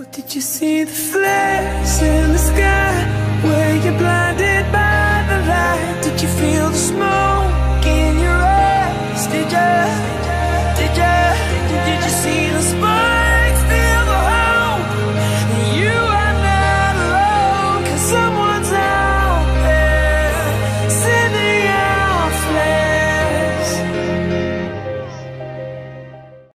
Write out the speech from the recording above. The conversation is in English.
What did you see? The flares in the